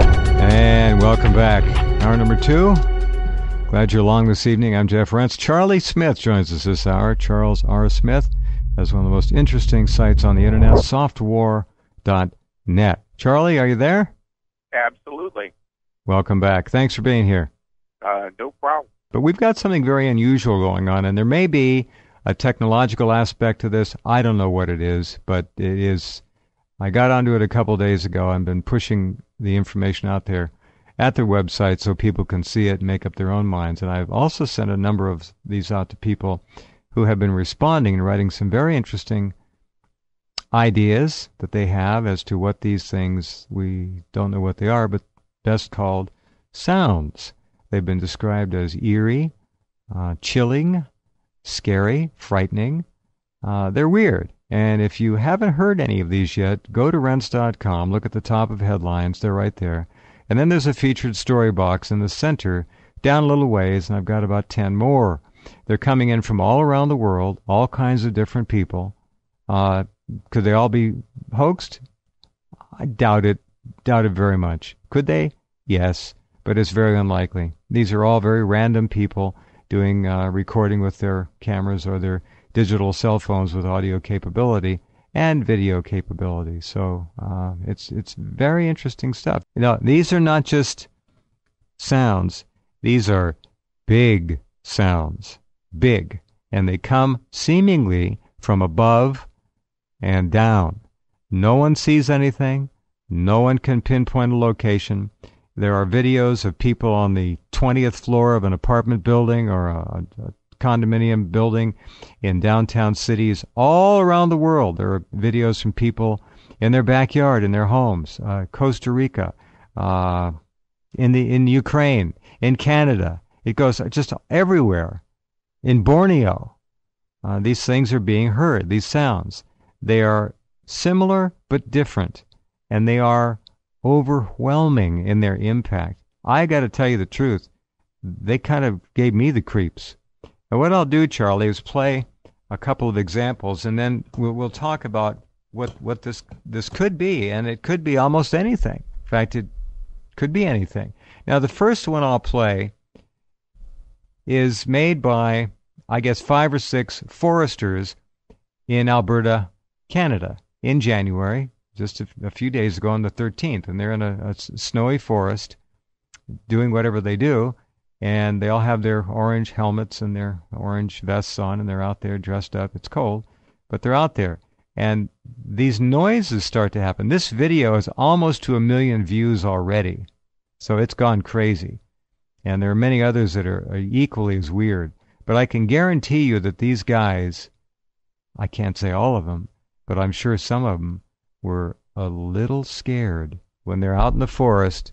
And welcome back. Hour number two. Glad you're along this evening. I'm Jeff Rense. Charlie Smith joins us this hour. Charles R. Smith has one of the most interesting sites on the internet, softwar.net. Charlie, are you there? Absolutely. Welcome back. Thanks for being here. Uh, no problem. But we've got something very unusual going on, and there may be a technological aspect to this. I don't know what it is, but it is. I got onto it a couple days ago. I've been pushing the information out there at their website so people can see it and make up their own minds. And I've also sent a number of these out to people who have been responding and writing some very interesting ideas that they have as to what these things, we don't know what they are, but best called sounds. They've been described as eerie, uh, chilling, scary, frightening. Uh, they're weird. And if you haven't heard any of these yet, go to rense.com, look at the top of headlines, they're right there. And then there's a featured story box in the center, down a little ways, and I've got about 10 more. They're coming in from all around the world, all kinds of different people. Uh, could they all be hoaxed? I doubt it. Doubt it very much. Could they? Yes, but it's very unlikely. These are all very random people doing uh, recording with their cameras or their digital cell phones with audio capability and video capability. So uh, it's it's very interesting stuff. You know, these are not just sounds; these are big sounds, big, and they come seemingly from above and down. No one sees anything. No one can pinpoint a location. There are videos of people on the 20th floor of an apartment building or a, a condominium building in downtown cities all around the world. There are videos from people in their backyard, in their homes, uh, Costa Rica, uh, in the in Ukraine, in Canada. It goes just everywhere. In Borneo, uh, these things are being heard. These sounds. They are similar but different, and they are overwhelming in their impact. I got to tell you the truth. They kind of gave me the creeps. And what I'll do, Charlie, is play a couple of examples, and then we'll, we'll talk about what what this this could be, and it could be almost anything. In fact, it could be anything. Now, the first one I'll play is made by, I guess, five or six foresters in Alberta, Canada, in January, just a, a few days ago on the 13th, and they're in a, a snowy forest doing whatever they do and they all have their orange helmets and their orange vests on, and they're out there dressed up. It's cold, but they're out there. And these noises start to happen. This video is almost to a million views already, so it's gone crazy. And there are many others that are, are equally as weird. But I can guarantee you that these guys, I can't say all of them, but I'm sure some of them were a little scared when they're out in the forest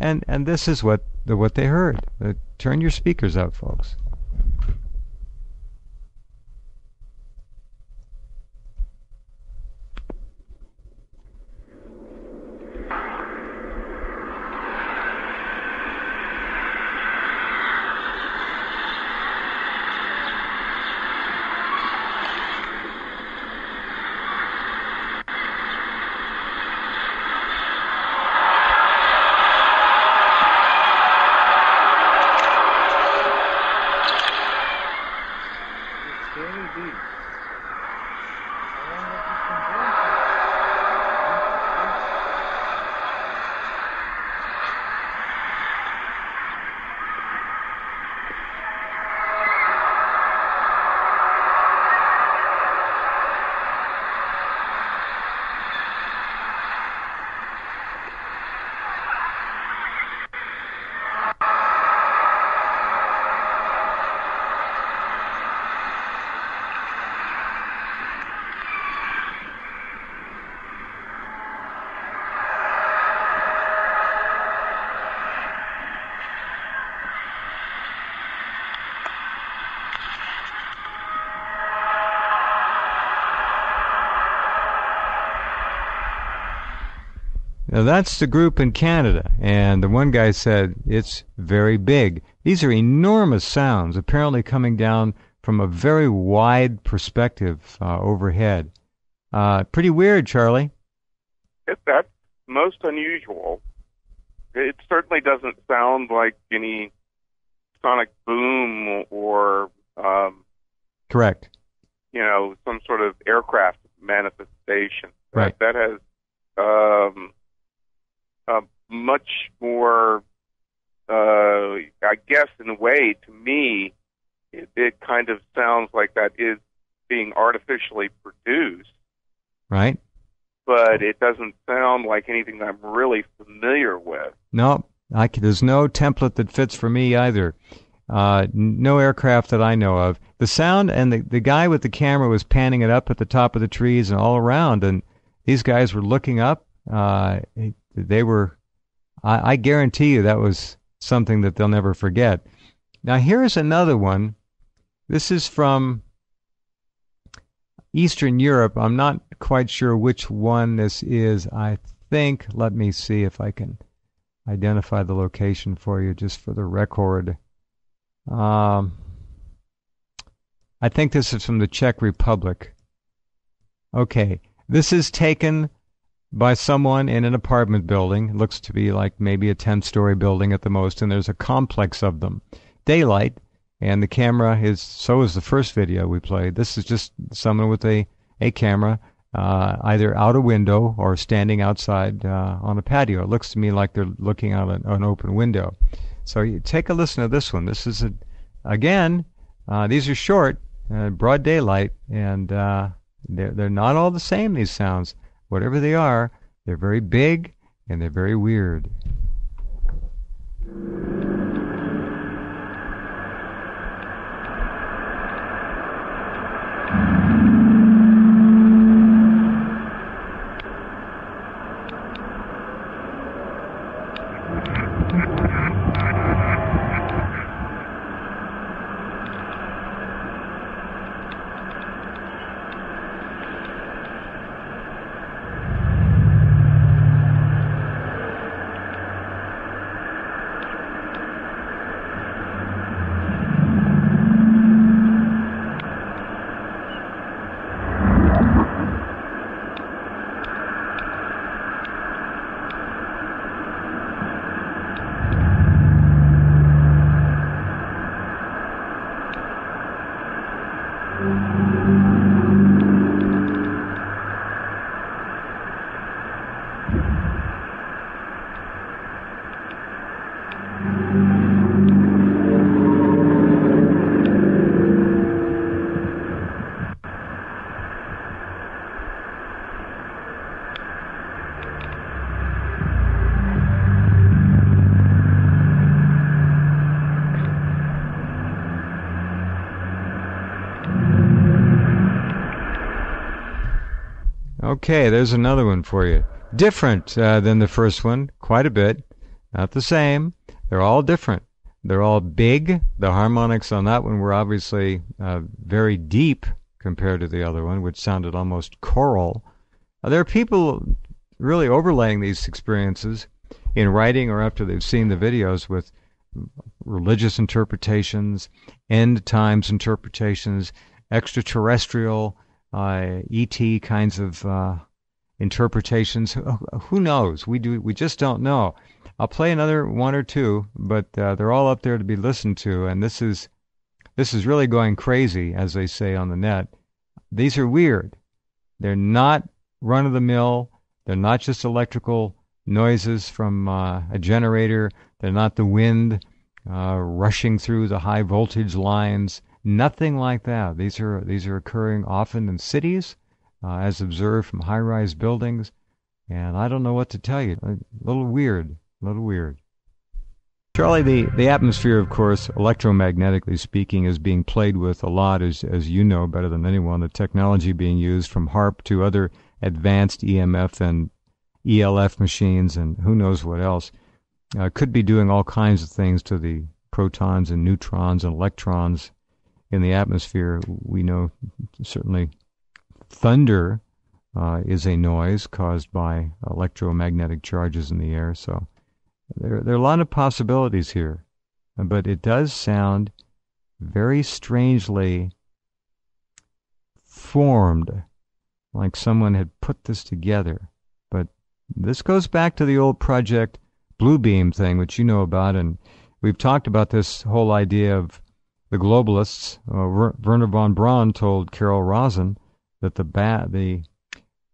and and this is what the, what they heard. Uh, turn your speakers up, folks. Now that's the group in Canada, and the one guy said it's very big. These are enormous sounds, apparently coming down from a very wide perspective uh, overhead. Uh, pretty weird, Charlie. It, that's most unusual. it certainly doesn't sound like any sonic boom or um, Correct. you know some sort of aircraft manifestation. Right. That, that has um, a much more, uh, I guess, in a way, to me, it, it kind of sounds like that is being artificially produced, Right. but it doesn't sound like anything I'm really familiar with. No, I c there's no template that fits for me either. Uh, no aircraft that I know of. The sound and the, the guy with the camera was panning it up at the top of the trees and all around, and these guys were looking up. Uh, they were, I, I guarantee you, that was something that they'll never forget. Now here's another one. This is from Eastern Europe. I'm not quite sure which one this is. I think. Let me see if I can identify the location for you just for the record. Um, I think this is from the Czech Republic. Okay, this is taken by someone in an apartment building. It looks to be like maybe a 10 story building at the most, and there's a complex of them. Daylight, and the camera is, so is the first video we played. This is just someone with a, a camera uh, either out a window or standing outside uh, on a patio. It looks to me like they're looking out an, an open window. So you take a listen to this one. This is a, again, uh, these are short, uh, broad daylight, and uh, they're they're not all the same. These sounds, whatever they are, they're very big and they're very weird. Okay, there's another one for you. Different uh, than the first one, quite a bit. Not the same. They're all different. They're all big. The harmonics on that one were obviously uh, very deep compared to the other one, which sounded almost choral. Uh, there are people really overlaying these experiences in writing or after they've seen the videos with religious interpretations, end times interpretations, extraterrestrial, uh, ET kinds of uh, interpretations. Who knows? We do. We just don't know. I'll play another one or two, but uh, they're all up there to be listened to, and this is this is really going crazy, as they say on the net. These are weird. They're not run of the mill. They're not just electrical noises from uh, a generator. They're not the wind uh, rushing through the high voltage lines. Nothing like that. These are these are occurring often in cities, uh, as observed from high-rise buildings, and I don't know what to tell you. A little weird, a little weird. Charlie, the, the atmosphere, of course, electromagnetically speaking, is being played with a lot, as as you know better than anyone. The technology being used from HAARP to other advanced EMF and ELF machines, and who knows what else, uh, could be doing all kinds of things to the protons and neutrons and electrons in the atmosphere. We know certainly thunder uh, is a noise caused by electromagnetic charges in the air. So there, there are a lot of possibilities here, but it does sound very strangely formed, like someone had put this together. But this goes back to the old project blue beam thing, which you know about, and we've talked about this whole idea of the globalists. Uh, Wernher von Braun told Carol Rosin that the bat the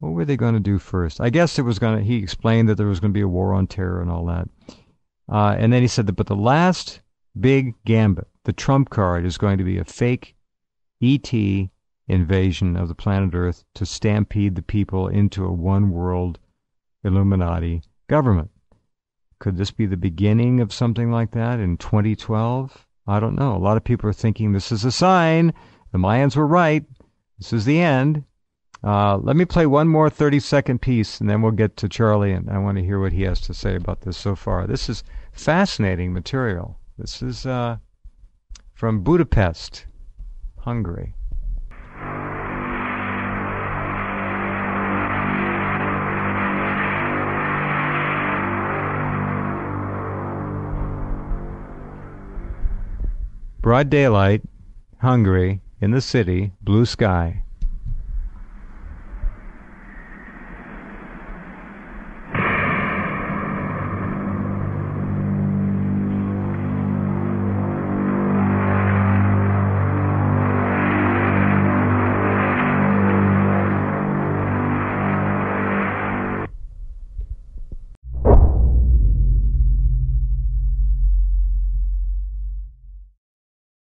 what were they going to do first? I guess it was going to. He explained that there was going to be a war on terror and all that, uh, and then he said that. But the last big gambit, the trump card, is going to be a fake ET invasion of the planet Earth to stampede the people into a one world Illuminati government. Could this be the beginning of something like that in 2012? I don't know. A lot of people are thinking this is a sign. The Mayans were right. This is the end. Uh, let me play one more 30 second piece and then we'll get to Charlie and I want to hear what he has to say about this so far. This is fascinating material. This is uh, from Budapest, Hungary. Broad daylight, Hungary. in the city, blue sky.